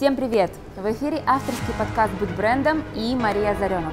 Всем привет! В эфире авторский подкаст «Будь брендом» и Мария Заренок.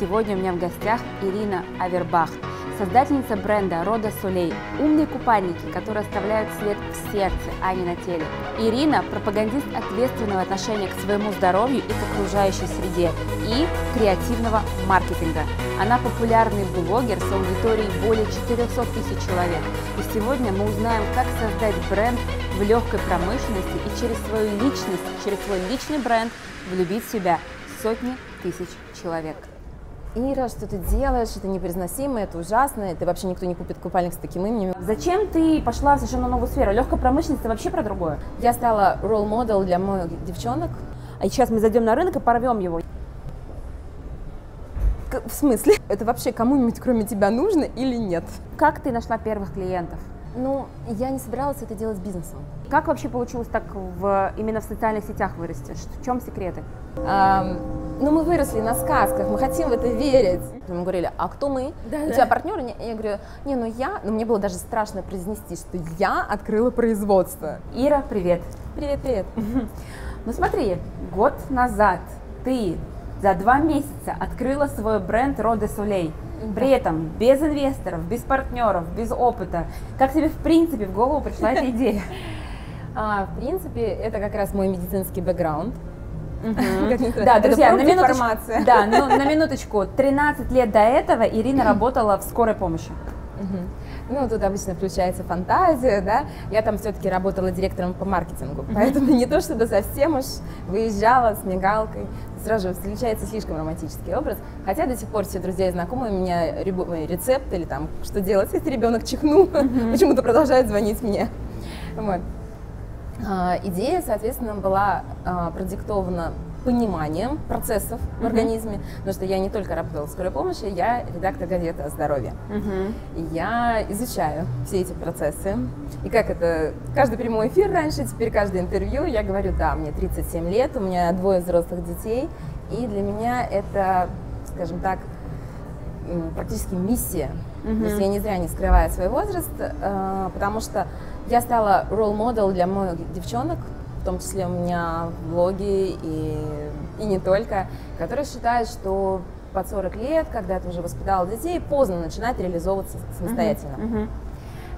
Сегодня у меня в гостях Ирина Авербах, создательница бренда Рода Солей. Умные купальники, которые оставляют след в сердце, а не на теле. Ирина – пропагандист ответственного отношения к своему здоровью и к окружающей среде и креативного маркетинга. Она популярный блогер с аудиторией более 400 тысяч человек. И сегодня мы узнаем, как создать бренд в легкой промышленности и через свою личность, через свой личный бренд влюбить в себя сотни тысяч человек. Ира, что ты делаешь, это непроизносимо, это ужасно, это вообще никто не купит купальник с таким именем. Зачем ты пошла в совершенно новую сферу? Легкая промышленность это вообще про другое. Я стала ролл-модел для моих девчонок. А сейчас мы зайдем на рынок и порвем его. В смысле? Это вообще кому-нибудь кроме тебя нужно или нет? Как ты нашла первых клиентов? Ну, я не собиралась это делать бизнесом. Как вообще получилось так в, именно в социальных сетях вырасти? В чем секреты? Эм, ну, мы выросли на сказках, мы хотим в это верить. Мы говорили, а кто мы? Да, У да. тебя партнеры? Не- Я говорю, не, ну я, ну мне было даже страшно произнести, что я открыла производство. Ира, привет. Привет, привет. Ну смотри, год назад ты за два месяца открыла свой бренд Роде Солей. При этом без инвесторов, без партнеров, без опыта. Как тебе в принципе в голову пришла эта идея? А, в принципе, это как раз мой медицинский бэкграунд. Да, друзья, на минуточку, да, ну, на минуточку. 13 лет до этого Ирина работала в скорой помощи. Ну, тут обычно включается фантазия, да. Я там все-таки работала директором по маркетингу, поэтому не то чтобы совсем уж выезжала с мигалкой. Сразу же встречается слишком романтический образ. Хотя до сих пор все друзья и знакомые у меня рецепт или там, что делать, если ребенок чихнул, почему-то продолжают звонить мне. Вот. А, Идея, соответственно, была а, продиктована пониманием процессов в организме, потому что я не только работала в скорой помощи, я редактор газеты о здоровье. И Я изучаю все эти процессы. И как это, каждый прямой эфир раньше, теперь каждое интервью, я говорю, да, мне 37 лет, у меня двое взрослых детей, и для меня это, скажем так, практически миссия. То есть я не зря не скрываю свой возраст, э, потому что я стала ролл-модел для моих девчонок, в том числе у меня блоги и, и не только, которые считают, что под 40 лет, когда ты уже воспитала детей, поздно начинать реализовываться самостоятельно. Мгм.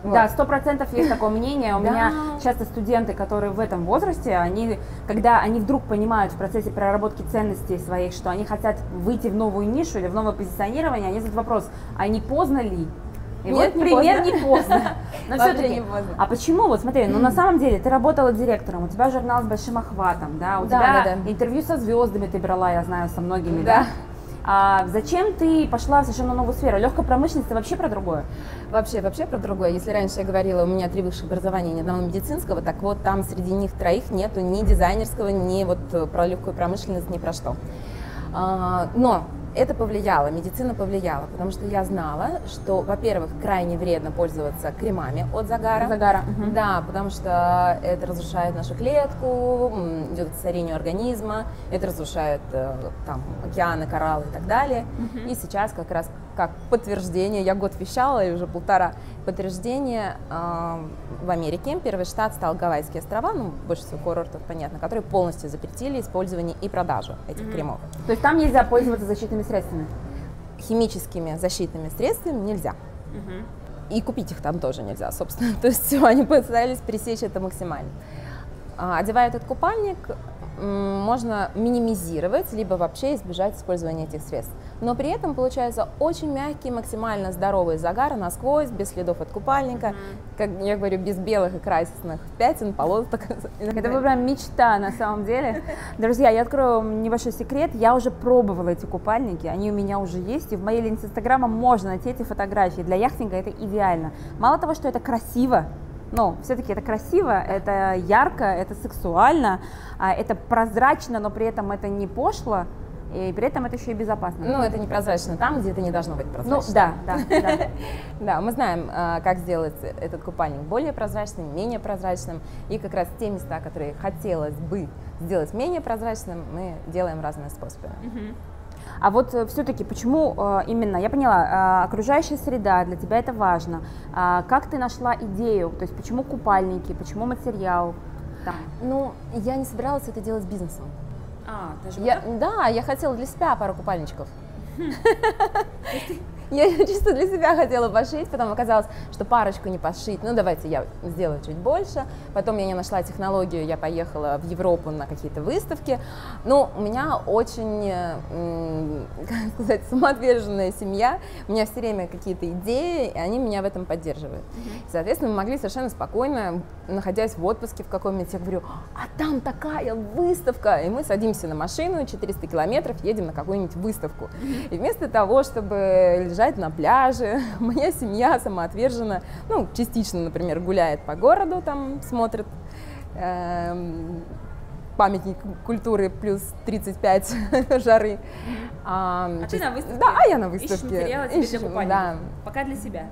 Вот. Да, сто процентов есть такое мнение. У Да. меня часто студенты, которые в этом возрасте, они, когда они вдруг понимают в процессе проработки ценностей своих, что они хотят выйти в новую нишу или в новое позиционирование, они задают вопрос, а не поздно ли? И Нет, вот не пример поздно. не поздно. Но все-таки, не поздно. а почему? Вот смотри, ну на самом деле ты работала директором, у тебя журнал с большим охватом, да, у Да, тебя да, да. интервью со звездами ты брала, я знаю, со многими, Да. да. А зачем ты пошла в совершенно новую сферу? Легкая промышленность вообще про другое. Вообще, вообще про другое. Если раньше я говорила, у меня три высших образования, ни одного медицинского, так вот там среди них троих нету ни дизайнерского, ни вот э, про легкую промышленность, ни про что. А, Но это повлияло, медицина повлияла, потому что я знала, что, во-первых, крайне вредно пользоваться кремами от загара. Загара. мгм. Да, потому что это разрушает нашу клетку, идет к старению организма, это разрушает э, там океаны, кораллы и так далее. И сейчас как раз как подтверждение, я год вещала и уже полтора, подтверждение э, в Америке первый штат стал Гавайские острова, ну больше всего курортов, понятно, которые полностью запретили использование и продажу этих кремов. То есть там нельзя пользоваться защитными средствами. Химическими защитными средствами нельзя. И купить их там тоже нельзя, собственно. То есть они постарались пересечь это максимально. А, Одевая этот купальник, можно минимизировать, либо вообще избежать использования этих средств. Но при этом получается очень мягкий, максимально здоровый загар насквозь, без следов от купальника, как я говорю, без белых и красных пятен, полосок. Это была прям мечта на самом деле. Друзья, я открою вам небольшой секрет. Я уже пробовала эти купальники, они у меня уже есть, и в моей ленте Инстаграма можно найти эти фотографии. Для яхтинга это идеально. Мало того, что это красиво, но все-таки это красиво, это ярко, это сексуально, а, это прозрачно, но при этом это не пошло, и при этом это еще и безопасно. Ну, это непрозрачно там, где это не должно быть Ну, прозрачно. да, да, да. Да, мы знаем, а, как сделать этот купальник более прозрачным, менее прозрачным. И как раз те места, которые хотелось бы сделать менее прозрачным, мы делаем разные способы. А вот все-таки почему э, именно, я поняла, э, окружающая среда, для тебя это важно. А как ты нашла идею, то есть почему купальники, почему материал? там? Ну, я не собиралась это делать бизнесом. А, даже я, вот Да, я хотела для себя пару купальничков. Я чисто для себя хотела пошить, потом оказалось, что парочку не пошить. Ну, давайте я сделаю чуть больше. Потом я не нашла технологию, я поехала в Европу на какие-то выставки. Ну, у меня очень, как сказать, самоотверженная семья. У меня все время какие-то идеи, и они меня в этом поддерживают. Соответственно, мы могли совершенно спокойно, находясь в отпуске в каком-нибудь, я говорю, а там такая выставка! И мы садимся на машину, 400 километров, едем на какую-нибудь выставку. И вместо того, чтобы лежать на пляже. Моя семья самоотвержена, ну, частично, например, гуляет по городу, там смотрит э, памятник культуры плюс 35 жары. А, а ты на выставке? Да, а я на выставке. Ищешь материалы тебе для Да. Пока для себя.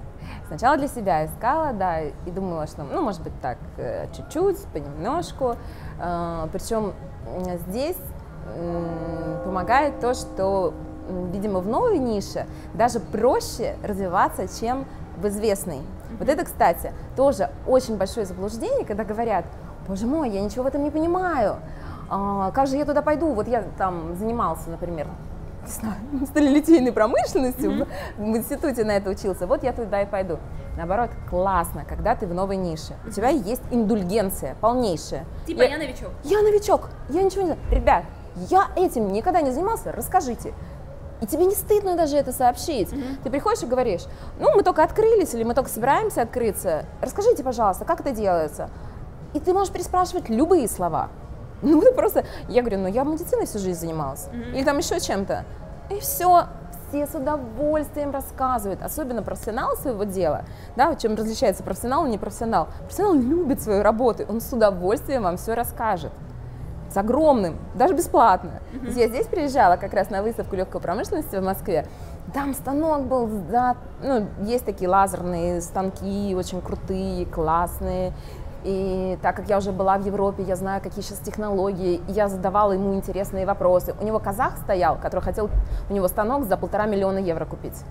Сначала для себя искала, да, и думала, что, ну, может быть, так, э, чуть-чуть, понемножку. Э, Причем здесь помогает то, что видимо, в новой нише даже проще развиваться, чем в известной. Вот это, кстати, тоже очень большое заблуждение, когда говорят, боже мой, я ничего в этом не понимаю, а, как же я туда пойду? Вот я там занимался, например, не знаю, сталелитейной промышленностью, mm-hmm. в, институте на это учился, вот я туда и пойду. Наоборот, классно, когда ты в новой нише. У тебя есть индульгенция полнейшая. Типа я, я новичок. Я новичок, я ничего не знаю. Ребят, я этим никогда не занимался, расскажите. И тебе не стыдно даже это сообщить. Mm-hmm. Ты приходишь и говоришь, ну, мы только открылись или мы только собираемся открыться. Расскажите, пожалуйста, как это делается? И ты можешь переспрашивать любые слова. Ну, ты просто... Я говорю, ну, я медициной всю жизнь занимался. Mm-hmm. Или там еще чем-то. И все, все с удовольствием рассказывают, особенно профессионал своего дела, да, чем различается профессионал и непрофессионал. Профессионал любит свою работу, он с удовольствием вам все расскажет с огромным, даже бесплатно. Mm-hmm. Я здесь приезжала как раз на выставку легкой промышленности в Москве. Там станок был, да, ну, есть такие лазерные станки, очень крутые, классные. И так как я уже была в Европе, я знаю, какие сейчас технологии, я задавала ему интересные вопросы. У него казах стоял, который хотел у него станок за полтора миллиона евро купить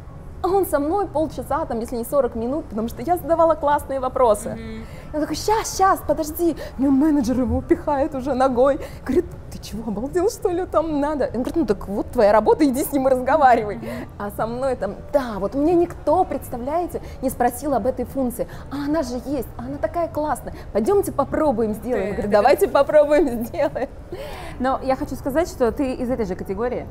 а он со мной полчаса, там, если не 40 минут, потому что я задавала классные вопросы. Mm-hmm. Он такой, сейчас, сейчас, подожди. Мне менеджер его пихает уже ногой. Говорит, ты чего, обалдел, что ли, там надо? Он говорит, ну так вот твоя работа, иди с ним и разговаривай. А со мной там, да, вот меня никто, представляете, не спросил об этой функции. А она же есть, а она такая классная. Пойдемте попробуем сделаем. Я говорю, давайте попробуем сделаем. Но я хочу сказать, что ты из этой же категории,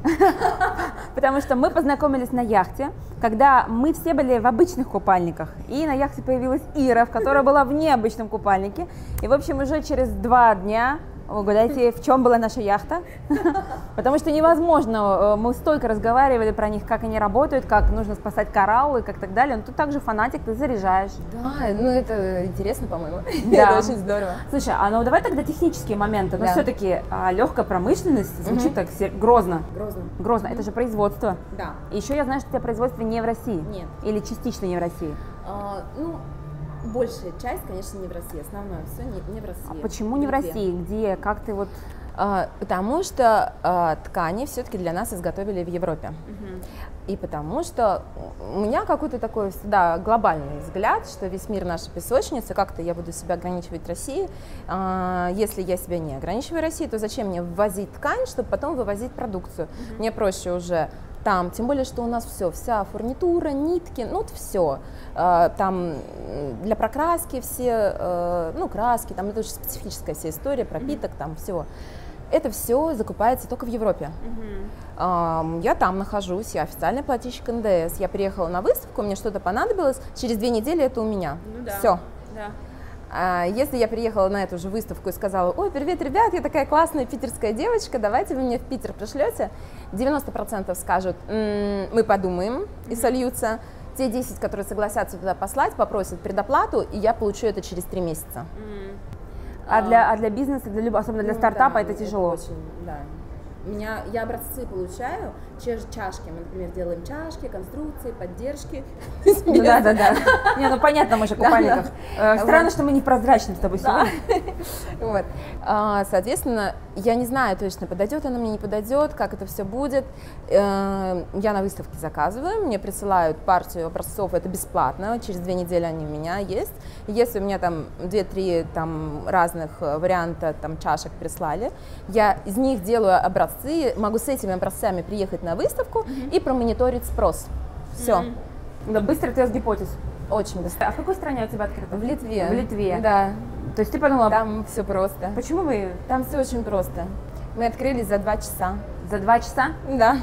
потому что мы познакомились на яхте, когда мы все были в обычных купальниках, и на яхте появилась Ира, в которой была в необычном купальнике, и, в общем, уже через два дня Угадайте, в чем была наша яхта? Потому что невозможно, э, мы столько разговаривали про них, как они работают, как нужно спасать кораллы, как так далее. Но тут также фанатик, ты заряжаешь. Да, ну это интересно, по-моему. Да. Это очень здорово. Слушай, а ну давай тогда технические моменты. Но да. все-таки а, легкая промышленность звучит угу. так грозно. Грозно. Грозно. Это же производство. Да. И еще я знаю, что у тебя производство не в России. Нет. Или частично не в России. А, ну, большая часть, конечно, не в России, основное все не, не в России. А почему не в России? Где? Как ты вот... А, потому что а, ткани все-таки для нас изготовили в Европе. Угу. И потому что у меня какой-то такой всегда глобальный взгляд, что весь мир наша песочница, как-то я буду себя ограничивать в России. А, если я себя не ограничиваю в России, то зачем мне ввозить ткань, чтобы потом вывозить продукцию? Угу. Мне проще уже там, тем более, что у нас все, вся фурнитура, нитки, ну вот все. А, там для прокраски все, э, ну краски, там это очень специфическая вся история, пропиток, mm-hmm. там все. Это все закупается только в Европе. Mm-hmm. Я там нахожусь, я официальный плательщик НДС. Я приехала на выставку, мне что-то понадобилось, через две недели это у меня. Ну, да. Все. Да. А если я приехала на эту же выставку и сказала, ой, привет, ребят, я такая классная питерская девочка, давайте вы мне в Питер пришлете, 90% скажут, м-м, мы подумаем и сольются. Те 10, которые согласятся туда послать, попросят предоплату, и я получу это через 3 месяца. А, для, а для бизнеса, для, особенно для ну, стартапа, да, это тяжело. Это очень, да. меня, я образцы получаю чашки. Мы, например, делаем чашки, конструкции, поддержки. Да, да, да. Не, ну понятно, мы же купальниках. Э, странно, что мы не прозрачны с тобой сегодня. Вот. А, соответственно, я не знаю точно, подойдет она мне, не подойдет, как это все будет. Э, я на выставке заказываю, мне присылают партию образцов, это бесплатно, через две недели они у меня есть. Если у меня там две-три там разных варианта там чашек прислали, я из них делаю образцы, могу с этими образцами приехать на выставку mm-hmm. и промониторить спрос. Все. Mm-hmm. Да, быстрый тест гипотез. Очень быстро. А в какой стране у тебя открыто? В Литве. В Литве. Да. То есть ты подумала... Там все просто. Почему вы... Там все очень просто. Мы открылись за два часа. За два часа? Да.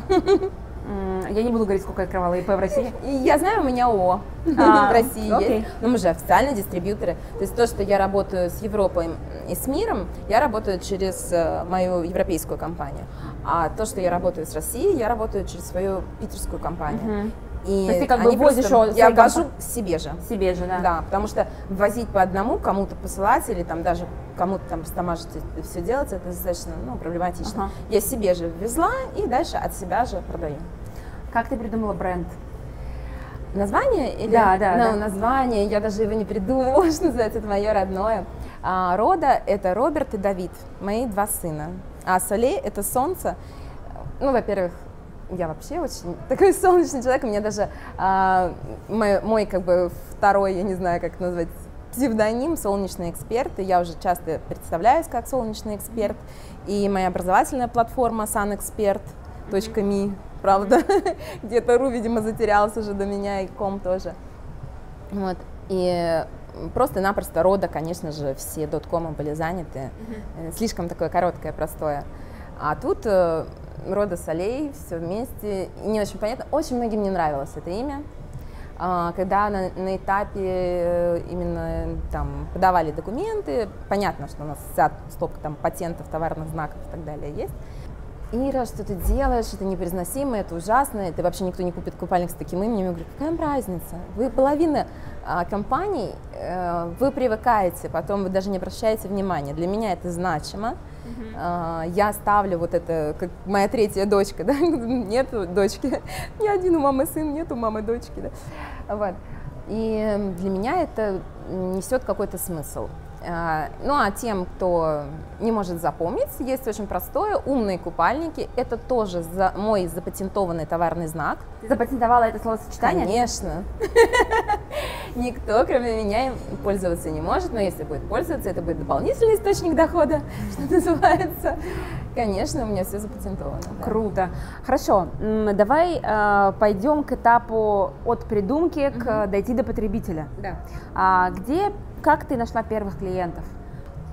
Я не буду говорить, сколько я открывала ИП в России. Я знаю, у меня ООО а, в России окей. есть. Но мы же официальные дистрибьюторы. То есть то, что я работаю с Европой и с миром, я работаю через э, мою европейскую компанию. А то, что я работаю с Россией, я работаю через свою питерскую компанию. Угу. И То есть ты как бы возишь просто, Я вожу себе же. Себе же, да. Да, потому что возить по одному, кому-то посылать или там даже кому-то там сама же все делать, это достаточно ну, проблематично. Ага. Я себе же везла и дальше от себя же продаю. Как ты придумала бренд? Название? Или... Да, да, ну, да. название, я даже его не придумала, что называется, это мое родное. А, Рода – это Роберт и Давид, мои два сына. А Солей – это солнце. Ну, во-первых, я вообще очень такой солнечный человек, у меня даже а, мой, мой как бы второй, я не знаю, как назвать, псевдоним «Солнечный эксперт», и я уже часто представляюсь как солнечный эксперт, и моя образовательная платформа sunexpert.me, правда, где-то ру, видимо, затерялся уже до меня, и ком тоже. Вот, и просто-напросто рода, конечно же, все доткомы были заняты, mm-hmm. слишком такое короткое, простое. А тут э, рода солей, все вместе. Не очень понятно. Очень многим не нравилось это имя. А, когда на, на этапе э, именно там подавали документы, понятно, что у нас вся стопка там патентов, товарных знаков и так далее есть. Ира, что ты делаешь, это непроизносимо, это ужасно, это вообще никто не купит купальник с таким именем. Я говорю, какая разница? Вы половина компаний, э, вы привыкаете, потом вы даже не обращаете внимания. Для меня это значимо. Uh-huh. Я ставлю вот это, как моя третья дочка, да, нету дочки, ни один у мамы сын, нету мамы дочки, да, вот. И для меня это несет какой-то смысл. А, ну а тем, кто не может запомнить, есть очень простое, умные купальники. Это тоже за, мой запатентованный товарный знак. Ты запатентовала это словосочетание? Конечно. Никто, кроме меня, им пользоваться не может, но если будет пользоваться, это будет дополнительный источник дохода, что называется. Конечно, у меня все запатентовано. Да. Круто. Хорошо, давай э, пойдем к этапу от придумки к угу. дойти до потребителя. Да. А, где как ты нашла первых клиентов?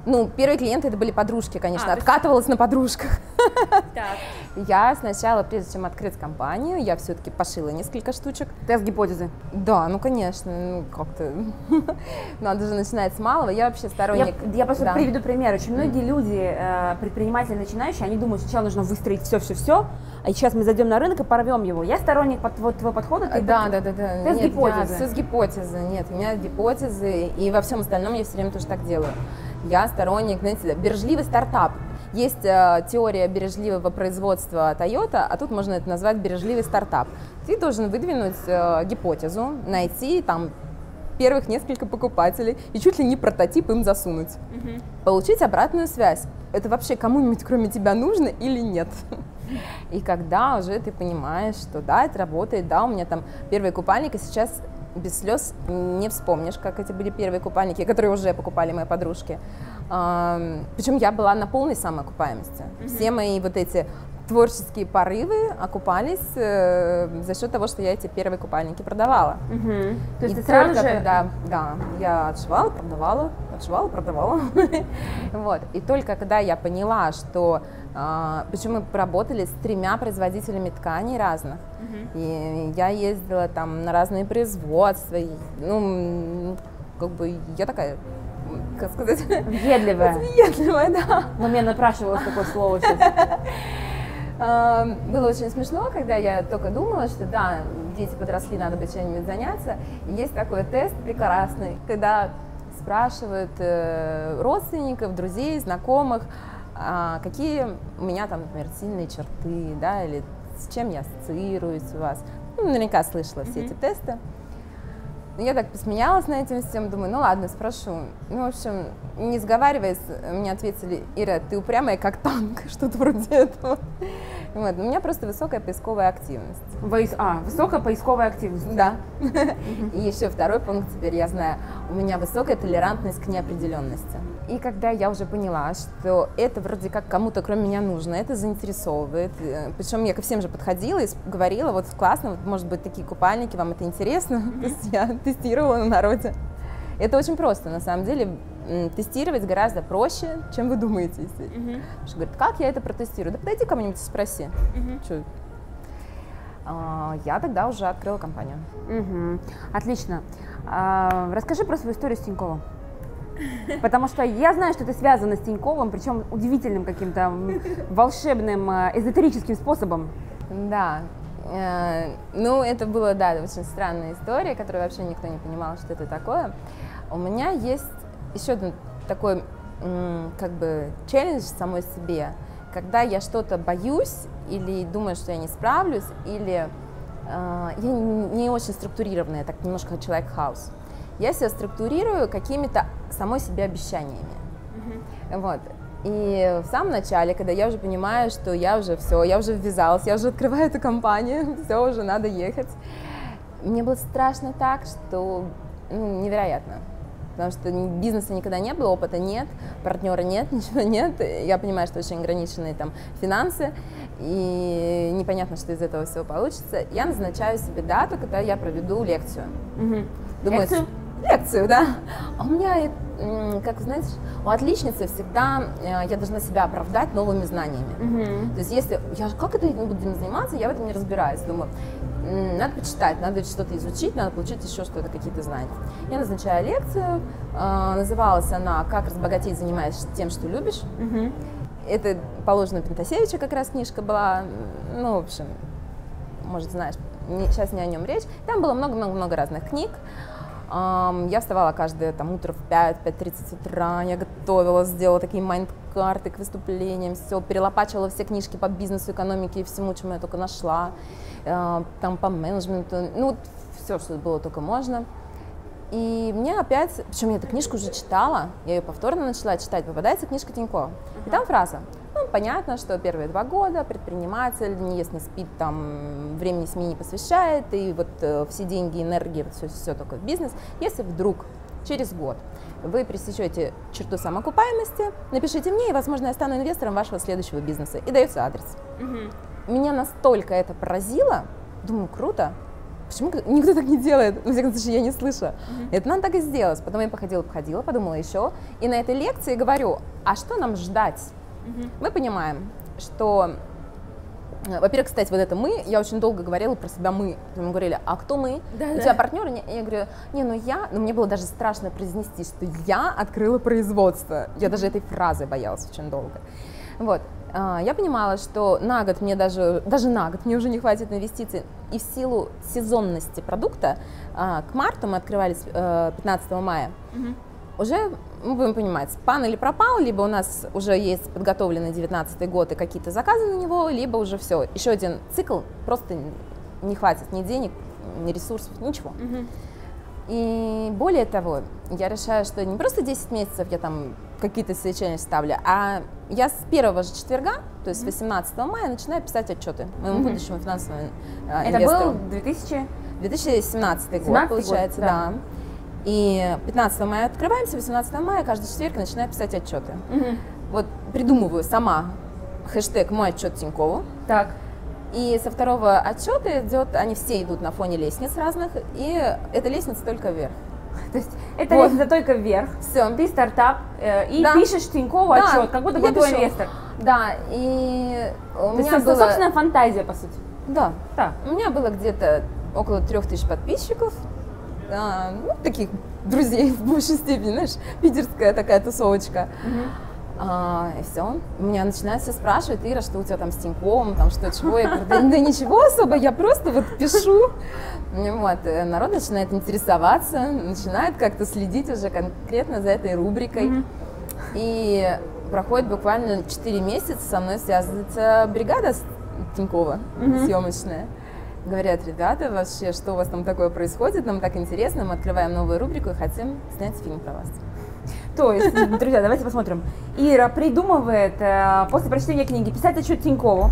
Ну, первые клиенты это были подружки, конечно, а, откатывалась на подружках. Так. Я сначала, прежде чем открыть компанию, я все-таки пошила несколько штучек. Тест гипотезы? Да, ну конечно, ну как-то надо же начинать с малого. Я вообще сторонник. Я, я просто да. приведу пример. Очень многие люди, э, предприниматели начинающие, они думают, сначала нужно выстроить все-все-все, а сейчас мы зайдем на рынок и порвем его. Я сторонник под, вот, твоего подхода. Ты да, да, да, да. Тест Нет, гипотезы. Да, все с гипотезы. Нет, у меня гипотезы, и во всем остальном я все время тоже так делаю. Я сторонник, знаете, бережливый стартап. Есть э, теория бережливого производства Toyota, а тут можно это назвать бережливый стартап. Ты должен выдвинуть э, гипотезу, найти там первых несколько покупателей и чуть ли не прототип им засунуть. Угу. Получить обратную связь. Это вообще кому-нибудь кроме тебя нужно или нет? И когда уже ты понимаешь, что да, это работает, да, у меня там первые купальники сейчас без слез не вспомнишь, как эти были первые купальники, которые уже покупали мои подружки. Причем я была на полной самоокупаемости. Mm-hmm. Все мои вот эти творческие порывы окупались э, за счет того, что я эти первые купальники продавала. Угу. То есть и ты сразу же... когда, да, я отшивала, продавала, отшивала, продавала. вот. И только когда я поняла, что а, причем мы работали с тремя производителями тканей разных. Uh-huh. И я ездила там на разные производства. И, ну, как бы я такая как сказать? Въедливая. Въедливая, да. Но мне напрашивалось такое слово сейчас. А, было очень смешно, когда я только думала, что да, дети подросли, надо бы чем-нибудь заняться. И есть такой тест прекрасный, когда спрашивают э, родственников, друзей, знакомых, а, какие у меня там, например, сильные черты, да, или с чем я ассоциируюсь у вас. Ну, наверняка слышала все эти тесты. Я так посмеялась на этим всем, думаю, ну ладно, спрошу. Ну, в общем, не сговариваясь, мне ответили, Ира, ты упрямая как танк, что-то вроде этого. Вот. У меня просто высокая поисковая активность. Войс... А, высокая поисковая активность. Да. И еще второй пункт теперь я знаю. У меня высокая толерантность к неопределенности. И когда я уже поняла, что это вроде как кому-то кроме меня нужно, это заинтересовывает. Э, Причем я ко всем же подходила и говорила, вот классно, вот может быть такие купальники, вам это интересно? То есть я тестировала на народе. Это очень просто, на самом деле тестировать гораздо проще, чем вы думаете. Если. Uh-huh. Что говорит, как я это протестирую? Да подойди ко мне-нибудь и спроси. Uh-huh. Что? А, я тогда уже открыла компанию. Uh-huh. Отлично. А, расскажи про свою историю с Тиньковым. Потому что я знаю, что ты связана с Тиньковым, причем удивительным каким-то волшебным, э, эзотерическим способом. Да, э, ну, это было, да, очень странная история, которую вообще никто не понимал, что это такое. У меня есть еще один такой как бы челлендж самой себе, когда я что-то боюсь или думаю, что я не справлюсь, или э, я не очень структурированная, так немножко человек хаос. Я себя структурирую какими-то самой себе обещаниями. Mm-hmm. Вот. И в самом начале, когда я уже понимаю, что я уже все, я уже ввязалась, я уже открываю эту компанию, все, уже надо ехать, мне было страшно так, что ну, невероятно потому что бизнеса никогда не было, опыта нет, партнера нет, ничего нет. Я понимаю, что очень ограниченные там финансы, и непонятно, что из этого всего получится. Я назначаю себе дату, когда я проведу лекцию. Угу. Думаю, лекцию? Лекцию, да. А у меня, как знаешь, у отличницы всегда э, я должна себя оправдать новыми знаниями. Угу. То есть если я как это будем заниматься, я в этом не разбираюсь. Думаю, надо почитать, надо что-то изучить, надо получить еще что-то, какие-то знания. Я назначаю лекцию, э, называлась она «Как разбогатеть, занимаясь тем, что любишь». Угу. Это положено Пентасевича как раз книжка была, ну, в общем, может, знаешь, сейчас не о нем речь. Там было много-много-много разных книг. Я вставала каждое там, утро в 5-5.30 утра, я готовила, сделала такие майнд-карты к выступлениям, все, перелопачивала все книжки по бизнесу, экономике и всему, чему я только нашла. Э, там по менеджменту, ну, все, что было только можно. И мне опять, причем я эту книжку уже читала, я ее повторно начала читать, попадается книжка Тинько. И там фраза, ну, понятно, что первые два года предприниматель не ест, не спит, там, времени семьи не посвящает, и вот э, все деньги, энергия, вот все, все только в бизнес. Если вдруг через год вы пресечете черту самоокупаемости, напишите мне, и, возможно, я стану инвестором вашего следующего бизнеса. И дается адрес. Uh-huh меня настолько это поразило, думаю, круто, Почему никто так не делает? Во всяком случае, я не слышу. Mm-hmm. Это надо так и сделать. Потом я походила, походила, подумала еще. И на этой лекции говорю, а что нам ждать? Mm-hmm. Мы понимаем, что э, во-первых, кстати, вот это мы, я очень долго говорила про себя мы. Мы говорили, а кто мы? Да, У тебя партнеры? Я говорю, не, ну я, ну мне было даже страшно произнести, что я открыла производство. Я даже этой фразы боялась очень долго. Вот. А, я понимала, что на год мне даже, даже на год мне уже не хватит инвестиций. И в силу сезонности продукта а, к марту мы открывались 15 э, мая. Угу. Уже мы будем понимать, пан или пропал, либо у нас уже есть подготовленный 19 год и какие-то заказы на него, либо уже все, еще один цикл, просто не хватит ни денег, ни ресурсов, ничего. Угу. И более того, я решаю, что не просто 10 месяцев я там какие-то свечения ставлю, а я с первого же четверга, то есть 18 мая, начинаю писать отчеты моему mm-hmm. будущему финансовому э, Это инвестору. был 2000... 2017 год, получается, год, да. да. И 15 мая открываемся, 18 мая каждый четверг начинаю писать отчеты. Mm-hmm. Вот придумываю сама хэштег «Мой отчет Тинькову». Так. И со второго отчета идет, они все идут на фоне лестниц разных, и эта лестница только вверх. То есть это вот. лестница только вверх. Все. Ты стартап э, и да. пишешь Тинькову да. отчет, как будто бы твой инвестор. Да, и у То меня есть, было... собственная фантазия, по сути. Да. да. У меня было где-то около трех тысяч подписчиков, а, ну, таких друзей в большей степени, знаешь, питерская такая тусовочка. Угу. А, и все. Меня начинают все спрашивать, Ира, что у тебя там с Тиньковым, там что, чего? Я говорю, да, да ничего особо, я просто вот пишу. Вот, э, народ начинает интересоваться, начинает как-то следить уже конкретно за этой рубрикой. Mm-hmm. И проходит буквально 4 месяца, со мной связывается бригада Тинькова съемочная. Говорят, ребята, вообще, что у вас там такое происходит, нам так интересно, мы открываем новую рубрику и хотим снять фильм про вас. То есть, друзья, давайте посмотрим. Ира придумывает э, после прочтения книги писать отчет Тинькову.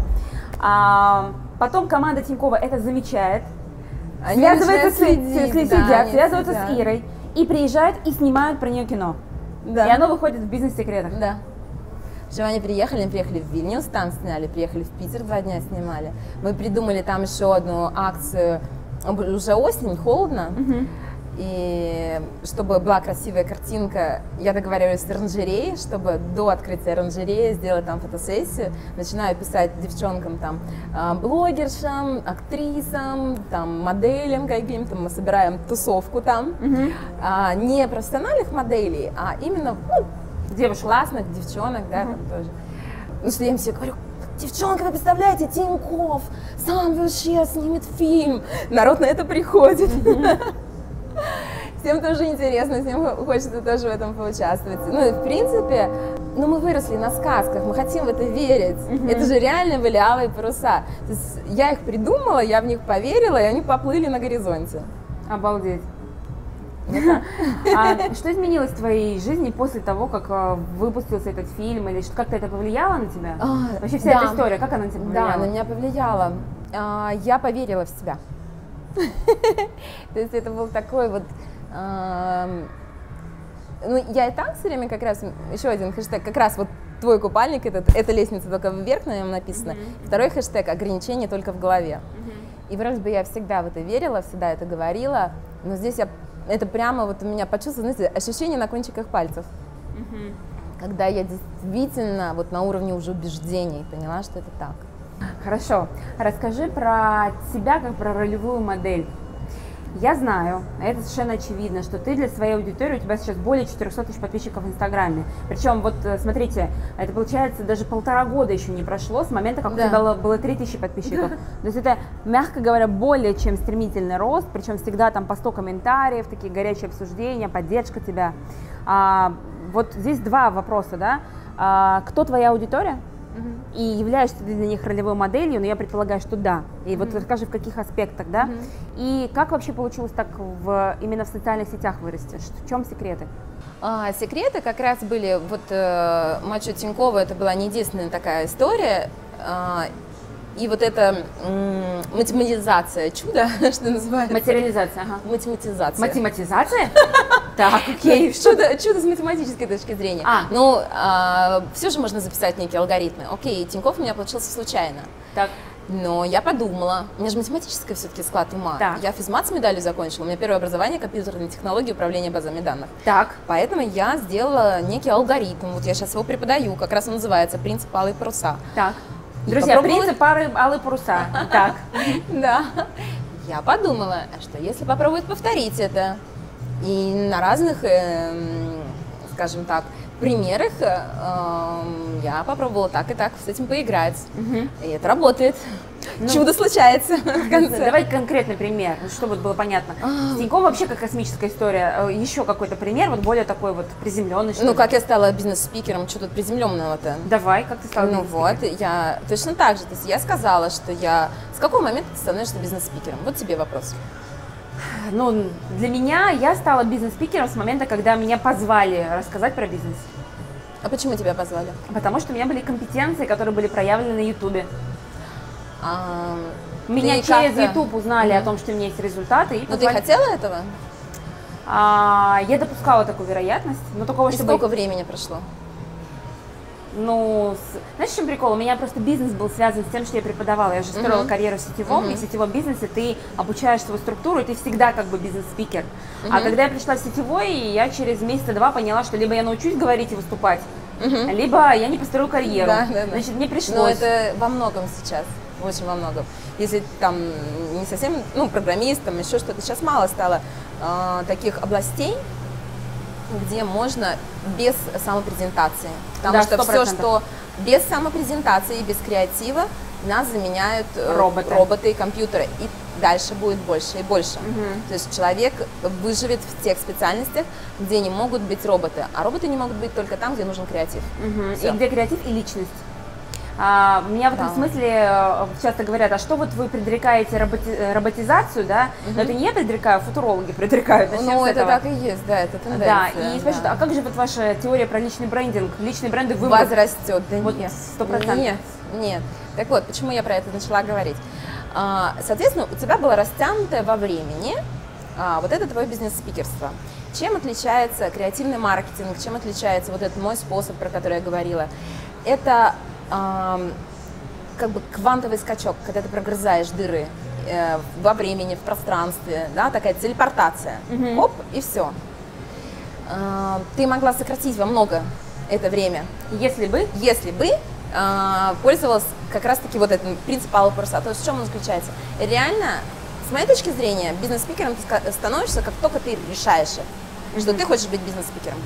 А, потом команда Тинькова это замечает, Они связывается с, начинают с- с- следить, следят, да, связываются с. Ирой и приезжают и снимают про нее кино. Да. И оно выходит в бизнес-секретах. Да. Причем они приехали, они приехали в Вильнюс, там сняли, приехали в Питер, два дня снимали. Мы придумали там еще одну акцию, уже осень, холодно, Мгм. и чтобы была красивая картинка, я договариваюсь с оранжереей, чтобы до открытия оранжереи сделать там фотосессию. Начинаю писать девчонкам, там, а, блогершам, актрисам, там, моделям каким-то. Мы собираем тусовку там. Мгм. А, не профессиональных моделей, а именно ну, Девушек. классных девчонок, да, там тоже. Ну что я им все говорю, девчонка, вы представляете, Тиньков сам вообще снимет фильм. Народ на это приходит. Всем тоже интересно, всем хочется тоже в этом поучаствовать. Ну и в принципе, ну мы выросли на сказках, мы хотим в это верить. Это же реально были алые паруса. То есть я их придумала, я в них поверила, и они поплыли на горизонте. Обалдеть. А что изменилось в твоей жизни после того, как э, выпустился этот фильм, или как-то это повлияло на тебя? А, Вообще вся да. эта история, как она на тебя повлияла? Да, на меня повлияло. А, Я поверила в себя. То есть это был такой вот... Ну, я и так все время как раз, еще один хэштег, как раз вот твой купальник, это, эта лестница только вверх на нем написано. Второй хэштег ограничение только в голове. И вроде бы я всегда в это верила, всегда это говорила, но здесь я, это прямо вот у меня почувствовала, знаете, ощущение на кончиках пальцев. Когда я действительно вот на уровне уже убеждений поняла, что это так. Хорошо. Расскажи про себя как про ролевую модель. Я знаю, это совершенно очевидно, что ты для своей аудитории, у тебя сейчас более 400 тысяч подписчиков в Инстаграме. Причем, вот э, смотрите, это получается даже полтора года еще не прошло с момента, как Да. у тебя было, было 3000 подписчиков. То есть это, мягко говоря, более чем стремительный рост, причем всегда там по 100 комментариев, такие горячие обсуждения, поддержка тебя. А, вот здесь два вопроса, да? А, кто твоя аудитория? И являешься ты для них ролевой моделью, но я предполагаю, что да. И вот расскажи, в каких аспектах, да? И как вообще получилось так в, именно в социальных сетях вырасти? В чем секреты? А, секреты как раз были, вот э, Мачо Тинькова, это была не единственная такая история, а, и вот эта математизация чуда, что называется. Материализация, ага. Математизация. Математизация? Так, окей. Чудо, чудо с математической точки зрения. А. Ну, все же можно записать некие алгоритмы. Окей, Тиньков у меня получился случайно. Так, Но я подумала, у меня же математический все-таки склад ума. Так. Я физмат с медалью закончила, у меня первое образование компьютерные технологии управления базами данных. так. Поэтому я сделала некий алгоритм, вот я сейчас его преподаю, как раз он называется «Принцип алые паруса». Так. И Друзья, попробовала- принцип пары алые паруса. Так. Да. Я подумала, а что если попробовать повторить это и на разных, эм, скажем так, примерах э, эм, я попробовала так и так с этим поиграть. Мгм. И это работает. Ну, Чудо случается в конце. Давай конкретный пример, ну, чтобы было понятно. А. С Тинькофф вообще как космическая история. Э, Еще какой-то пример, вот более такой вот приземленный. Ну, как я стала бизнес-спикером, что тут приземленного-то? Давай, как ты стала Ну вот, я точно так же. То есть я сказала, что я... С какого момента ты становишься бизнес-спикером? Вот тебе вопрос. Ну, для меня я стала бизнес-спикером с момента, когда меня позвали рассказать про бизнес. А почему тебя позвали? Потому что у меня были компетенции, которые были проявлены на Ютубе. А, Меня ты через YouTube узнали о Мгм. том, что у меня есть результаты. И Ну ты хотела этого? А, я допускала такую вероятность, но такого, И чтобы... сколько времени прошло? Ну, с- знаешь, в чем прикол? У меня просто бизнес был связан с тем, что я преподавала. Я же строила Мгм. карьеру в сетевом, Мгм. и в сетевом бизнесе ты обучаешь свою структуру, и ты всегда как бы бизнес-спикер. А Мгм. когда я пришла в сетевой, я через месяца два поняла, что либо я научусь говорить и выступать, Мгм. либо я не построю карьеру. Да, да, да. Значит, мне пришлось. Но это во многом сейчас, очень во многом. Если там не совсем, ну, программистом, еще что-то, сейчас мало стало а, таких областей, где можно без самопрезентации. Потому Да, что все, 100%. что без самопрезентации и без креатива, нас заменяют э, Роботы. роботы и компьютеры. И дальше будет больше и больше. То есть человек выживет в тех специальностях, где не могут быть роботы, а роботы не могут быть только там, где нужен креатив. Всё. И где креатив и личность. А, меня в этом Да. смысле э, часто говорят, а что вот вы предрекаете роботи- э, роботизацию, да? Но это не я предрекаю, футурологи предрекают. начнем Ну, это этого. так и есть, да, это тенденция. Да, и спрашивают, а как же вот ваша теория про личный брендинг? Личные бренды вы возрастет. Да Вот нет, сто процентов. Нет, нет. Так вот, почему я про это начала говорить? А, Соответственно, у тебя было растянутое во времени а, вот это твое бизнес-спикерство. Чем отличается креативный маркетинг, чем отличается вот этот мой способ, про который я говорила? Это как бы квантовый скачок, когда ты прогрызаешь дыры э, во времени, в пространстве, да, такая телепортация. Оп, и все. ты могла сократить во много это время, Если бы, если бы а, пользовалась как раз-таки вот этим принципом алого паруса. То есть в чем он заключается? Реально, с моей точки зрения, бизнес-спикером ты становишься, как только ты решаешь, что ты хочешь быть бизнес-спикером.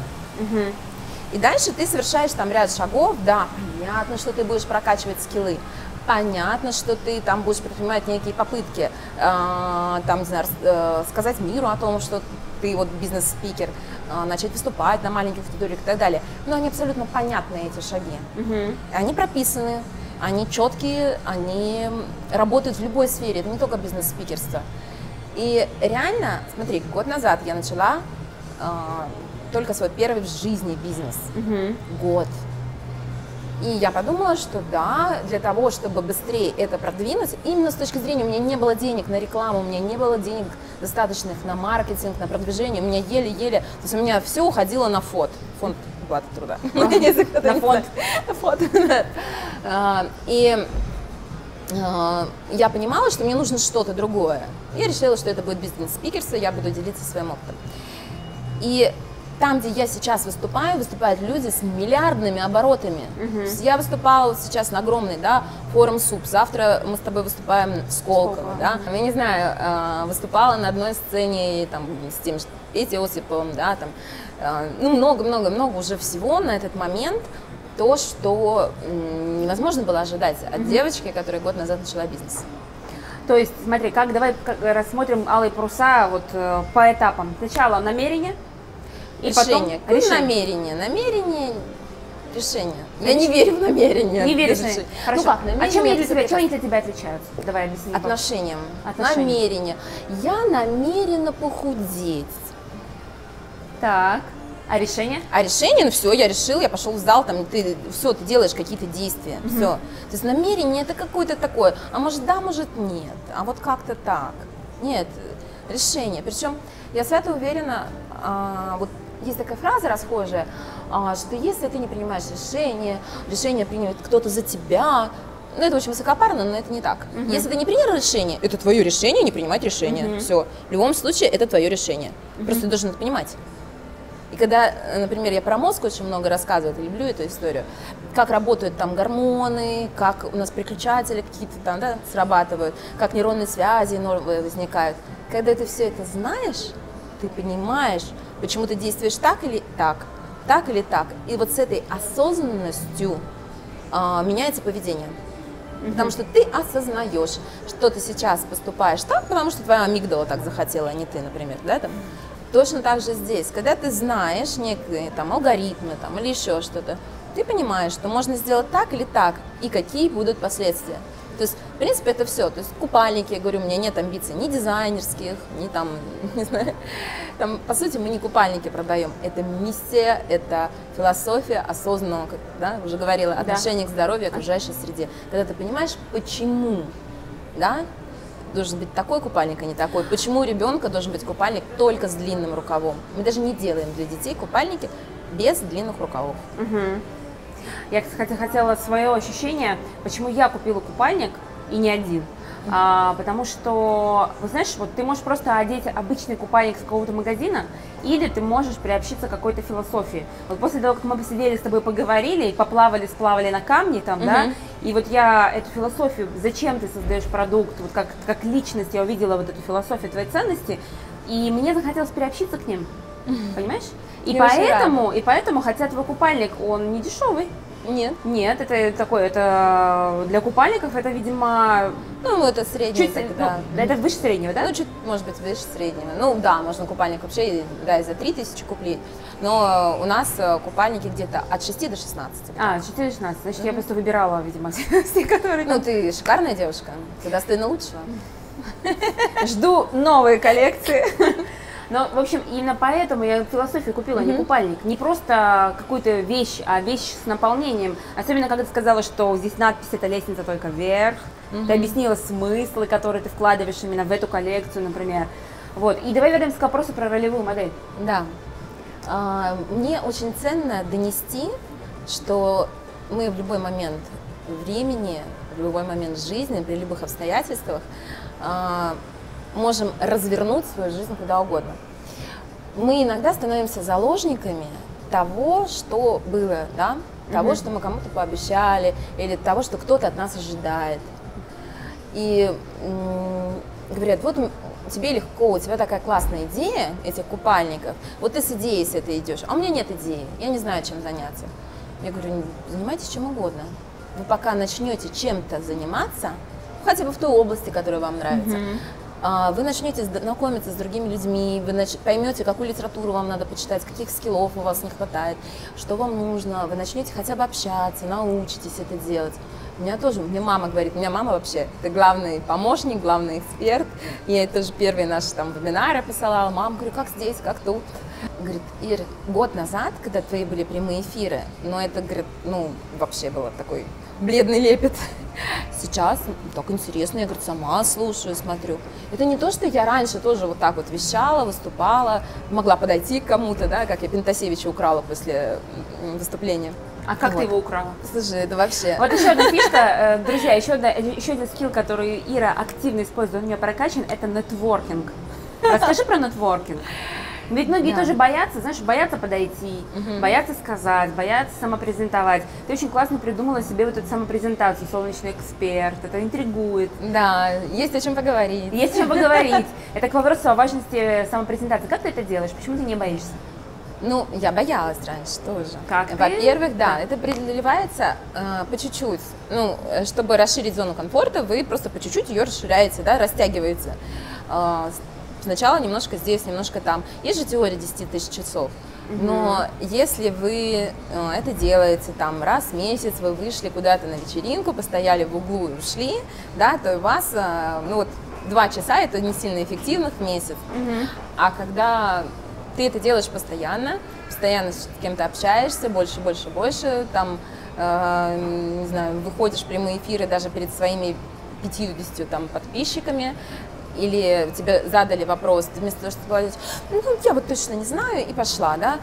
И дальше ты совершаешь там ряд шагов, да, понятно, что ты будешь прокачивать скиллы, понятно, что ты там будешь предпринимать некие попытки, а, там, не знаю, э, сказать миру о том, что ты вот бизнес-спикер, а, начать выступать на маленьких аудиториях и так далее. Но они абсолютно понятны, эти шаги. Они прописаны, они четкие, они работают в любой сфере, это не только бизнес-спикерство. И реально, смотри, год назад я начала а, только свой первый в жизни бизнес. Год. И я подумала, что да, для того, чтобы быстрее это продвинуть, именно с точки зрения, у меня не было денег на рекламу, у меня не было денег достаточных на маркетинг, на продвижение, у меня еле-еле, то есть у меня все уходило на фонд, фонд оплаты труда. На фонд. На фонд. А, И а, я понимала, что мне нужно что-то другое. Я решила, что это будет бизнес-спикерство, я буду делиться своим опытом. И там, где я сейчас выступаю, выступают люди с миллиардными оборотами. Есть я выступала сейчас на огромный, да, форум СУП. Завтра мы с тобой выступаем в Сколково, Сколково, да. Я не знаю, э, выступала на одной сцене там с тем же Петей Осиповым, да, там, э, ну, много-много-много уже всего на этот момент. То, что невозможно было ожидать от девочки, которая год назад начала бизнес. то есть, смотри, как давай как рассмотрим алые паруса вот э, по этапам. Сначала намерение, решение. потом решение. Намерение. Намерение, решение. Я не верю в намерение. Не веришь решения. Хорошо. Ну как, а намерение чем они, для тебя, чем они для тебя отличаются? Давай объясни. Отношением. Отношения. Намерение. Я намерена похудеть. Так. А решение? А решение, ну все, я решил, я пошел в зал, там ты все, ты делаешь какие-то действия, все. То есть намерение это какое-то такое, а может да, может нет, а вот как-то так. Нет, решение. Причем я свято уверена, а, вот есть такая фраза расхожая, а, что если ты не принимаешь решение, решение принимает кто-то за тебя, ну, это очень высокопарно, но это не так. Если ты не принял решение, это твое решение не принимать решение. Все. В любом случае, это твое решение. Просто ты должен это понимать. И когда, э, например, я про мозг очень много рассказываю, я люблю эту историю, как работают там гормоны, как у нас переключатели какие-то там да, срабатывают, как нейронные связи новые возникают. Когда ты все это знаешь, ты понимаешь, почему ты действуешь так или так, так или так. И вот с этой осознанностью а, меняется поведение. Потому что ты осознаешь, что ты сейчас поступаешь так, потому что твоя амигдала так захотела, а не ты, например, да, там. Точно так же здесь, когда ты знаешь некие там алгоритмы там, или еще что-то, ты понимаешь, что можно сделать так или так, и какие будут последствия. То есть, в принципе, это все. То есть купальники, я говорю, у меня нет амбиций ни дизайнерских, ни там, не знаю, там, по сути, мы не купальники продаем. Это миссия, это философия осознанного, как да, уже говорила, отношение к здоровью, окружающей среде. Когда ты понимаешь, почему, да, должен быть такой купальник, а не такой. Почему у ребенка должен быть купальник только с длинным рукавом? Мы даже не делаем для детей купальники без длинных рукавов. Я, кстати, хотела свое ощущение, почему я купила купальник и не один. А, потому что, вы знаешь, вот ты можешь просто одеть обычный купальник с какого-то магазина, или ты можешь приобщиться к какой-то философии. Вот после того, как мы посидели с тобой, поговорили, поплавали, сплавали на камне там, да, Мгм. и вот я эту философию, зачем ты создаешь продукт, вот как, как личность я увидела вот эту философию, твои ценности, и мне захотелось приобщиться к ним, понимаешь? И очень поэтому, и поэтому, хотя твой купальник, он не дешевый, Нет. Нет, это такое, это для купальников, это, видимо, Ну, это средний чуть, тогда. ну, это выше среднего, да? Ну, чуть, может быть, выше среднего. Ну, да, можно купальник вообще, да, и за 3000 купить. Но у нас э, купальники где-то от 6 до 16. А, 4-16, значит, я просто выбирала, видимо, все, которые Ну, ты шикарная девушка, ты достойна лучшего. Жду новые коллекции. Но, в общем, именно поэтому я философию купила, не Мгм. купальник. Не просто какую-то вещь, а вещь с наполнением. Особенно, когда ты сказала, что здесь надпись «это лестница только вверх». Ты объяснила смыслы, которые ты вкладываешь именно в эту коллекцию, например. Вот. И давай вернемся к вопросу про ролевую модель. Да. А, Мне очень ценно донести, что мы в любой момент времени, в любой момент жизни, при любых обстоятельствах а, можем развернуть свою жизнь куда угодно. Мы иногда становимся заложниками того, что было, да, того, Мгм. что мы кому-то пообещали, или того, что кто-то от нас ожидает. И говорят, вот тебе легко, у тебя такая классная идея этих купальников, вот ты с идеей с этой идешь, а у меня нет идеи, я не знаю, чем заняться. Я говорю, занимайтесь чем угодно. Вы пока начнете чем-то заниматься, хотя бы в той области, которая вам нравится, а, вы начнете знакомиться с другими людьми, вы поймете, какую литературу вам надо почитать, каких скиллов у вас не хватает, что вам нужно, вы начнете хотя бы общаться, научитесь это делать. У меня тоже, мне мама говорит, у меня мама вообще, это главный помощник, главный эксперт. Я ей тоже первые наши там вебинары посылала. Мама, говорю, как здесь, как тут. Говорит, Ир, год назад, когда твои были прямые эфиры, но это, говорит, ну, вообще было такой бледный лепет. Сейчас так интересно, я, говорит, сама слушаю, смотрю. Это не то, что я раньше тоже вот так вот вещала, выступала, могла подойти к кому-то, да, как я Пентасевича украла после выступления. А как Вот. ты его украла? Слушай, это вообще... Вот еще одна фишка, э, друзья, еще, одна, еще один скилл, который Ира активно использует, он у меня прокачан, это нетворкинг. Расскажи про нетворкинг. Ведь многие Да. тоже боятся, знаешь, боятся подойти, Мгм. боятся сказать, боятся самопрезентовать. Ты очень классно придумала себе вот эту самопрезентацию, солнечный эксперт, это интригует. Да, есть о чем поговорить. Есть о чем поговорить. Это к вопросу о важности самопрезентации. Как ты это делаешь? Почему ты не боишься? Ну, я боялась раньше тоже. Как? Во-первых, да, Да. это преодолевается э, по чуть-чуть. Ну, э, чтобы расширить зону комфорта, вы просто по чуть-чуть ее расширяете, да, растягиваете. Э, сначала немножко здесь, немножко там. Есть же теория 10 тысяч часов. Но если вы э, это делаете там раз в месяц, вы вышли куда-то на вечеринку, постояли в углу и ушли, да, то у вас, э, ну вот, два часа это не сильно эффективно в месяц. А когда ты это делаешь постоянно, постоянно с кем-то общаешься, больше, больше, больше, там, э, не знаю, выходишь в прямые эфиры даже перед своими 50 там, подписчиками, или тебе задали вопрос, вместо того, чтобы сказать, ну, я вот точно не знаю, и пошла, да,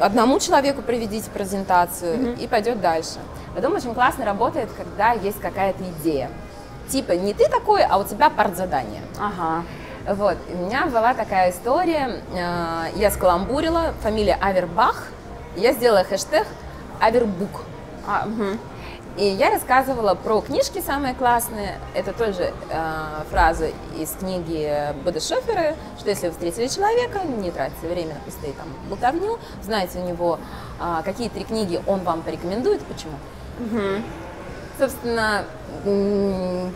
одному человеку проведите презентацию, и пойдет дальше. Потом очень классно работает, когда есть какая-то идея. Типа, не ты такой, а у тебя партзадание. Ага. Вот, и у меня была такая история, э, я скаламбурила, фамилия Авербах, я сделала хэштег Авербук. А, мгм. И я рассказывала про книжки самые классные. Это тоже э, фраза из книги Бодешофера, что если вы встретили человека, не тратите время на пустые там болтовню, знаете у него, а, какие три книги он вам порекомендует, почему. Мгм. Собственно,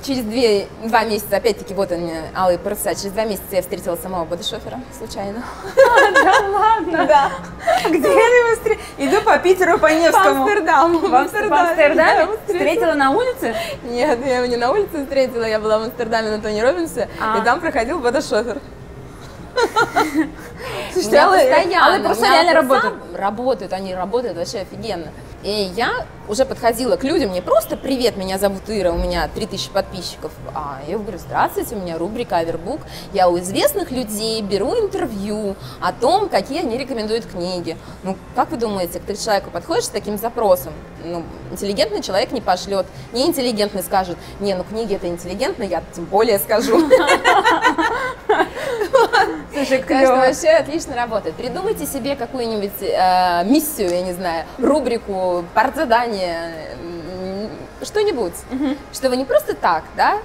через две, два месяца, опять-таки, вот они, алые паруса, через два месяца я встретила самого бодишофера случайно. Да ладно? Да. Где ты быстрее? Иду по Питеру, по Невскому. Амстердаму. В Амстердаме? Встретила на улице? Нет, я его не на улице встретила, я была в Амстердаме на Тони Робинсе, А. и там проходил бодишофер. Слушай, У меня алые- паруса реально работают. Работают, они работают вообще офигенно. И я уже подходила к людям, не просто «Привет, меня зовут Ира, у меня 3000 подписчиков», а я говорю «Здравствуйте, у меня рубрика Авербук, я у известных людей беру интервью о том, какие они рекомендуют книги». Ну, как вы думаете, к человеку подходишь с таким запросом? Ну, интеллигентный человек не пошлет, неинтеллигентный скажет «Не, ну книги это интеллигентно, я тем более скажу». Слушай, Так что вообще отлично работает. Придумайте себе какую-нибудь э, миссию, я не знаю, рубрику, партзадание, что-нибудь, что вы не просто так, да,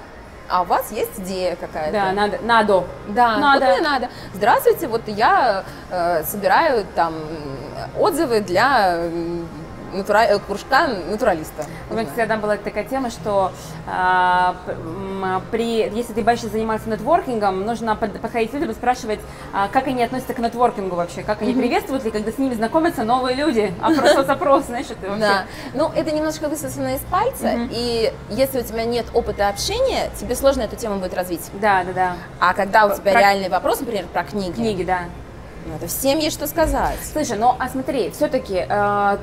а у вас есть идея какая-то. Да, надо, надо. Да, Надо. вот мне надо. Здравствуйте, вот я э, собираю там отзывы для натура... э, кружка натуралиста. Меня всегда была такая тема, что а, м, при, если ты боишься заниматься нетворкингом, нужно под- подходить людям и спрашивать, а, как они относятся к нетворкингу вообще, как они приветствуют ли, когда с ними знакомятся новые люди. Опрос-запрос, знаешь, это вообще. Да. Ну, это немножко высосано из пальца, и если у тебя нет опыта общения, тебе сложно эту тему будет развить. Да, да, да. А когда у тебя Про- реальный вопрос, например, про книги, Книги, да. Ну, это всем есть что сказать. Слушай, ну а смотри, все-таки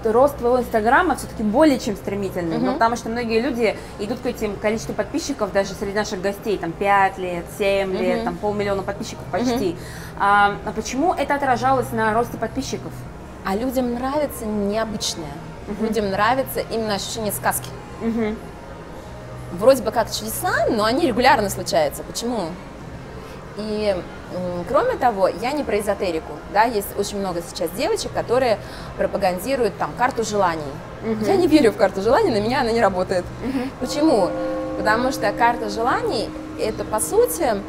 рост твоего инстаграма все-таки более чем стремительный, ну, потому что многие люди идут к этим количеству подписчиков даже среди наших гостей, там 5 лет, 7 лет, там полмиллиона подписчиков почти. А, а почему это отражалось на росте подписчиков? А людям нравится необычное. Людям нравится именно ощущение сказки. Мгм. Вроде бы как чудеса, но они регулярно случаются. Почему? И кроме того, я не про эзотерику. Да, есть очень много сейчас девочек, которые пропагандируют там карту желаний. Я не верю в карту желаний, на меня она не работает. Почему? Потому что карта желаний это по сути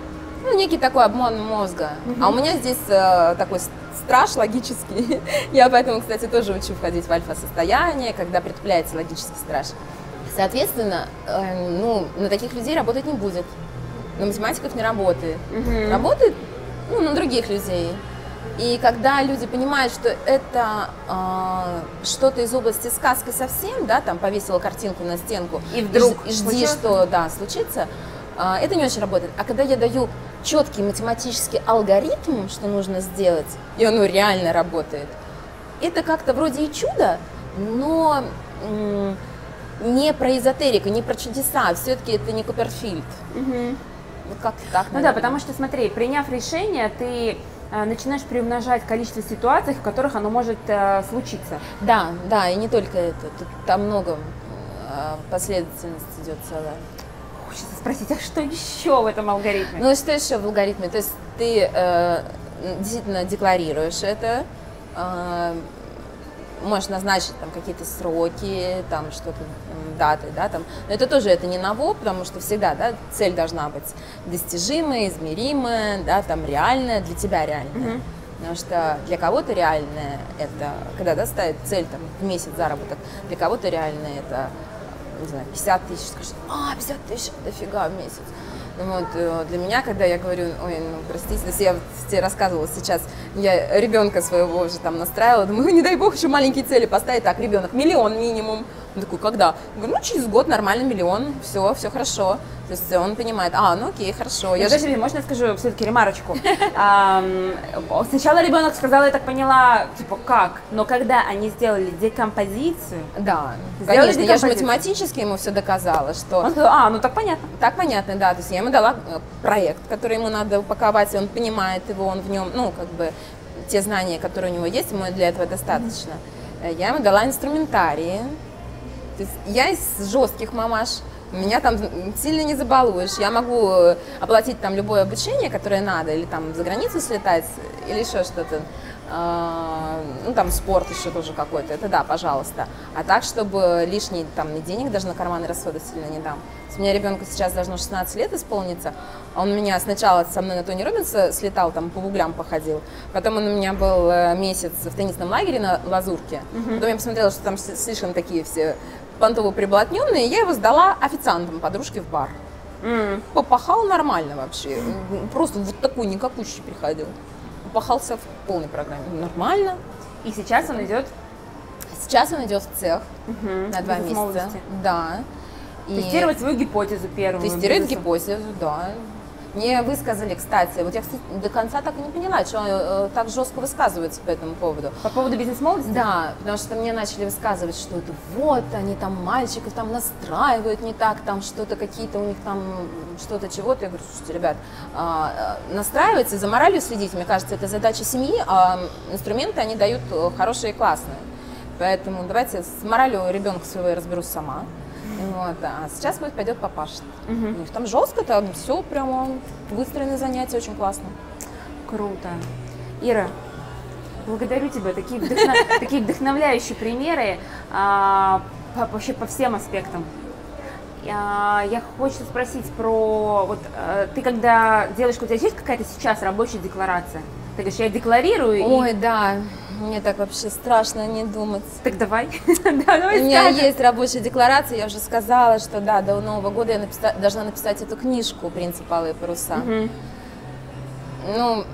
ну, некий такой обман мозга. А у меня здесь э, такой с- страж логический. Я поэтому, кстати, тоже учу входить в альфа-состояние, когда притупляется логический страж. Соответственно, э, ну, на таких людей работать не будет. На математиков не работает. Работает ну, на других людей. И когда люди понимают, что это э, что-то из области сказки совсем, да, там повесила картинку на стенку И вдруг ж- и жди, случилось? что да, случится, э, это не очень работает. А когда я даю четкий математический алгоритм, что нужно сделать, и оно реально работает, это как-то вроде и чудо, но м, не про эзотерику, не про чудеса, все-таки это не Куперфильд. Вот как так, Ну да, наверное. потому что смотри, приняв решение, ты э, начинаешь приумножать количество ситуаций, в которых оно может э, случиться. Да, да, и не только это, тут там много э, последовательность идет целая. Хочется спросить, а что еще в этом алгоритме? Ну и что еще в алгоритме? То есть ты э, действительно декларируешь это, э, можешь назначить там какие-то сроки, там что-то, даты, да, там. Но это тоже это не ново, потому что всегда, да, цель должна быть достижимая, измеримая, да, там реальная, для тебя реальная. Потому что для кого-то реальное это, когда да, ставит цель там, в месяц заработок, для кого-то реальное это, не знаю, 50 тысяч, скажет, а, 50 тысяч, дофига в месяц. Вот, э, для меня, когда я говорю, ой, ну, простите, я тебе рассказывала сейчас, я ребенка своего уже там настраивала, думаю, не дай бог еще маленькие цели поставить, так, ребенок, миллион минимум. Он такой, когда? Я говорю, ну, через год нормально миллион, все, все хорошо. То есть он понимает, а, ну окей, хорошо. Я же Подожди, можно я скажу все-таки ремарочку? Сначала ребенок сказал, я так поняла, типа, как? Но когда они сделали декомпозицию, Да, конечно, я же математически ему все доказала, что он сказал, а, ну так понятно. так понятно, да, то есть я ему дала э, проект, который ему надо упаковать, и он понимает его, он в нем, ну, как бы, те знания, которые у него есть, ему для этого достаточно. Э, Я ему дала инструментарии, то есть я из жестких мамаш, меня там сильно не забалуешь. Я могу э, оплатить там любое обучение, которое надо, или там за границу слетать, или еще что-то. А, Ну, там спорт еще тоже какой-то, это да, пожалуйста. А так, чтобы лишний там денег даже на карманные расходы сильно не дам. У меня ребенку сейчас должно 16 лет исполниться. Он у меня сначала со мной на Тони Робинса слетал, там по углям походил. Потом он у меня был э, месяц в теннисном лагере на Лазурке. Потом я посмотрела, что там слишком такие все понтово приблотненные. Я его сдала официантом подружке в бар. М. Попахал нормально вообще. Просто вот такой никакущий приходил. Попахался в полной программе. Нормально. И сейчас он идет Сейчас он идет в цех Мгм. на два месяца. молодости. Да. И тестировать свою гипотезу первую. тестирует бизнеса. гипотезу, да. Мне высказали, кстати, вот я до конца так и не поняла, что э, так жестко высказываются по этому поводу. По поводу бизнес-молодости? Да, потому что мне начали высказывать, что это вот, они там мальчиков там настраивают не так, там что-то какие-то у них там что-то чего-то. Я говорю, слушайте, ребят, а, а, настраиваться, за моралью следить, мне кажется, это задача семьи, а инструменты они дают э, хорошие и классные. Поэтому давайте с моралью ребенка своего я разберусь сама. Вот, а сейчас вот пойдет папаша. У них там жестко, там все прямо выстроенные занятия, очень классно. Круто. Ира, благодарю тебя. Такие, вдохно- такие вдохновляющие примеры а, по- вообще по всем аспектам. А, Я хочу спросить про, вот э, ты когда делаешь, у тебя есть какая-то сейчас рабочая декларация? Ты говоришь, я декларирую, и- Ой, да. Мне так вообще страшно не думать. Так давай. да, давай У меня скажем. есть рабочая декларация, я уже сказала, что да, до Нового года я написа- должна написать эту книжку «Принцип алые паруса». Ну,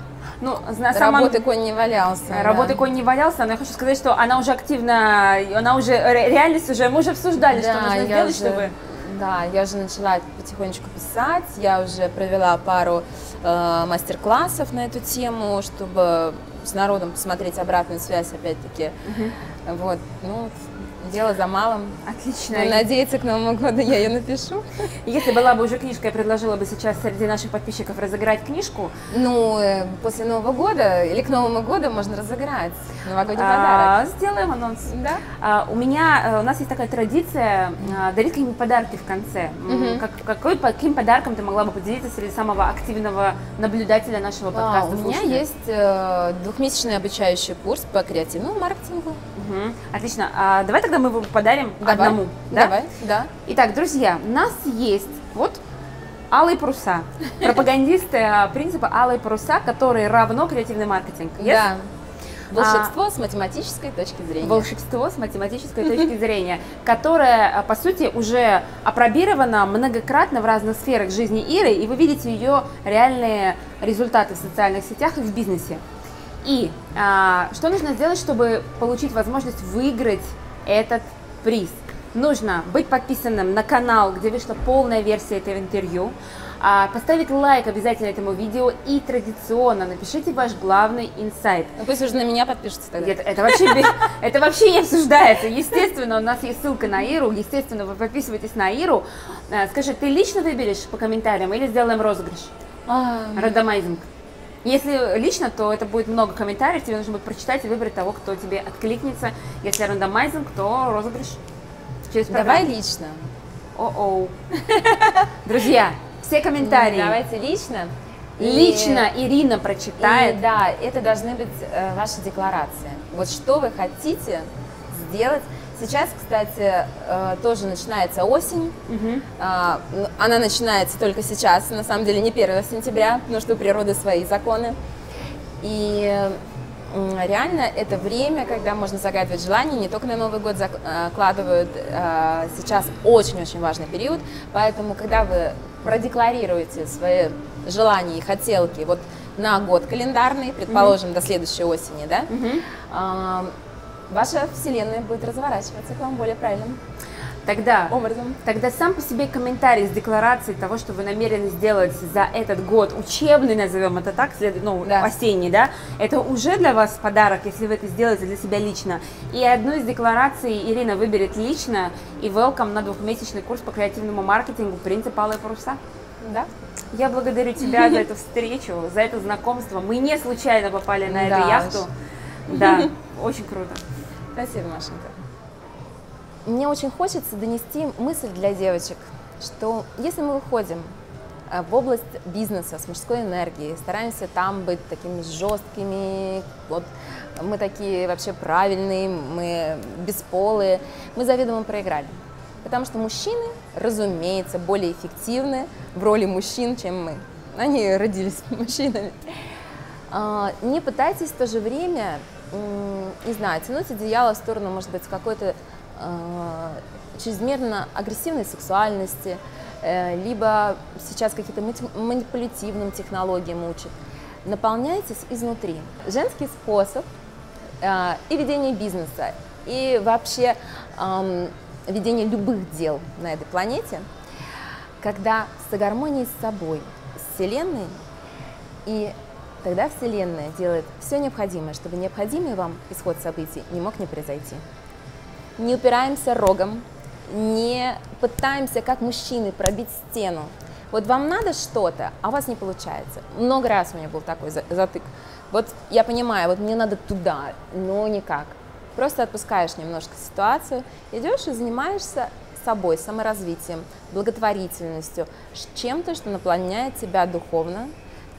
Ну, на самом работы конь не валялся. да. Работы конь не валялся, но я хочу сказать, что она уже активно, она уже, ре- реальность уже, мы уже обсуждали, что Да, нужно я сделать, уже- чтобы... Да, я уже начала потихонечку писать, я уже провела пару э, мастер-классов на эту тему, чтобы с народом посмотреть обратную связь, опять-таки. Вот, ну, дело за малым. Отлично. Будем надеяться, к Новому году я ее напишу. Если была бы уже книжка, я предложила бы сейчас среди наших подписчиков разыграть книжку. Ну, э, после Нового года или к Новому году можно разыграть новогодний А, подарок. Сделаем анонс. Да? А, у меня, э, у нас есть такая традиция а, дарить какие-нибудь подарки в конце. Как, какой, каким подарком ты могла бы поделиться среди самого активного наблюдателя нашего А, подкаста? у меня есть э, двухмесячный обучающий курс по креативному маркетингу. Отлично. А, давай тогда мы его подарим Давай. одному. да? Давай, да. Итак, друзья, у нас есть вот алые паруса. Пропагандисты а, принципа алые паруса, которые равно креативный маркетинг. Yes? Да. Волшебство с математической точки зрения. волшебство с математической точки зрения, которое, а, по сути, уже опробировано многократно в разных сферах жизни Иры, и вы видите ее реальные результаты в социальных сетях и в бизнесе. И а, что нужно сделать, чтобы получить возможность выиграть этот приз? Нужно быть подписанным на канал, где вышла полная версия этого интервью, а, поставить лайк обязательно этому видео и традиционно напишите ваш главный инсайт. Ну, пусть уже на меня подпишутся тогда. Это, это вообще, это вообще не обсуждается. Естественно, у нас есть ссылка на Иру. Естественно, вы подписывайтесь на Иру. Э, Скажи, ты лично выберешь по комментариям или сделаем розыгрыш? А, Рандомайзинг. Если лично, то это будет много комментариев, тебе нужно будет прочитать и выбрать того, кто тебе откликнется. Если рандомайзинг, то розыгрыш через давай программу. лично. О-оу. Друзья, все комментарии Ну, Давайте лично. И- лично Ирина И, прочитает. да, это должны быть э, ваши декларации. Вот что вы хотите сделать. Сейчас, кстати, э, тоже начинается осень. Ну, Она начинается только сейчас, на самом деле не 1 сентября, потому что у природы свои законы. И реально это время, когда можно загадывать желания, не только на Новый год закладывают. а, Сейчас очень-очень важный период, поэтому когда вы продекларируете свои желания и хотелки вот на год календарный, предположим, до следующей осени, да, Мгм. Ваша вселенная будет разворачиваться к вам более правильным Тогда образом. Тогда сам по себе комментарий с декларацией того, что вы намерены сделать за этот год, учебный, назовем это так, след- ну, Да. осенний, да, это уже для вас подарок, если вы это сделаете для себя лично. И одну из деклараций Ирина выберет лично и welcome на двухмесячный курс по креативному маркетингу «Принцип алые паруса». Да? Я благодарю тебя за эту встречу, за это знакомство. Мы не случайно попали на эту яхту. Да, очень круто. Спасибо, Машенька. Мне очень хочется донести мысль для девочек, что если мы выходим э, в область бизнеса с мужской энергией, стараемся там быть такими жесткими, вот мы такие вообще правильные, мы бесполые, мы заведомо проиграли. Потому что мужчины, разумеется, более эффективны в роли мужчин, чем мы. Они родились мужчинами. А, Не пытайтесь в то же время, не знаю, тянуть одеяло в сторону, может быть, какой-то а, чрезмерно агрессивной сексуальности, э, либо сейчас какие-то манипулятивным технологиям учат. Наполняйтесь изнутри. Женский способ а, и ведение бизнеса, и вообще ам, ведение любых дел на этой планете, когда с гармонией с собой, с Вселенной, и тогда Вселенная делает все необходимое, чтобы необходимый вам исход событий не мог не произойти. Не упираемся рогом, не пытаемся, как мужчины, пробить стену. Вот вам надо что-то, а у вас не получается. Много раз у меня был такой за- затык. Вот я понимаю, вот мне надо туда, но никак. Просто отпускаешь немножко ситуацию, идешь и занимаешься собой, саморазвитием, благотворительностью, чем-то, что наполняет тебя духовно,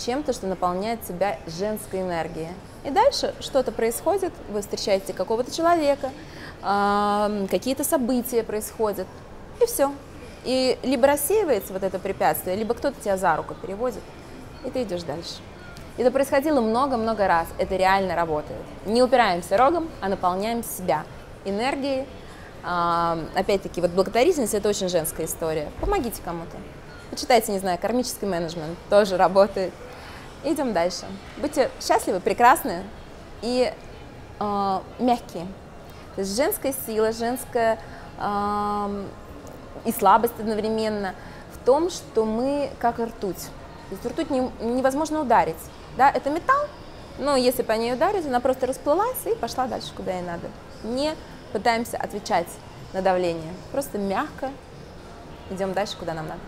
чем-то, что наполняет тебя женской энергией. И дальше что-то происходит, вы встречаете какого-то человека, какие-то события происходят, и все. И либо рассеивается вот это препятствие, либо кто-то тебя за руку переводит, и ты идешь дальше. Это происходило много-много раз. Это реально работает. Не упираемся рогом, а наполняем себя энергией. Опять-таки, вот благотворительность – это очень женская история. Помогите кому-то. Почитайте, не знаю, кармический менеджмент, тоже работает. Идем дальше. Будьте счастливы, прекрасны и э, мягкие. То есть женская сила, женская э, и слабость одновременно в том, что мы как ртуть. То есть ртуть не, невозможно ударить. Да, это металл, но если по ней ударить, она просто расплылась и пошла дальше, куда ей надо. Не пытаемся отвечать на давление, просто мягко идем дальше, куда нам надо.